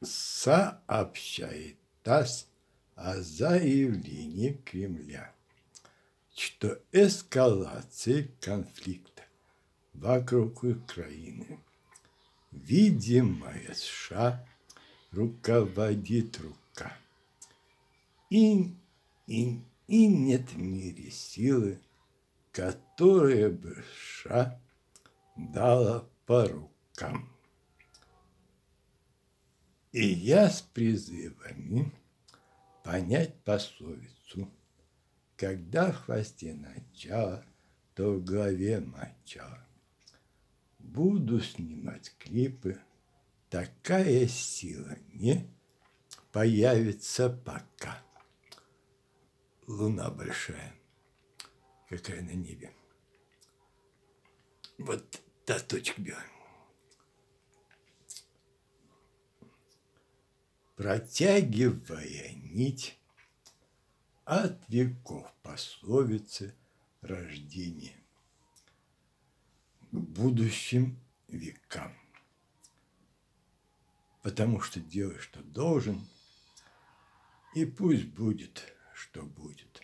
сообщает ТАСС о заявлении Кремля, что эскалации конфликта вокруг Украины, видимая США, руководит рука. И, и, и нет в мире силы, которая бы США дала по рукам. И я с призывами понять пословицу, когда в хвосте начало, то в голове мочало. Буду снимать клипы, такая сила не появится пока. Луна большая, какая на небе. Вот та точка белая. Протягивая нить от веков пословицы рождения к будущим векам. Потому что делай, что должен, и пусть будет, что будет.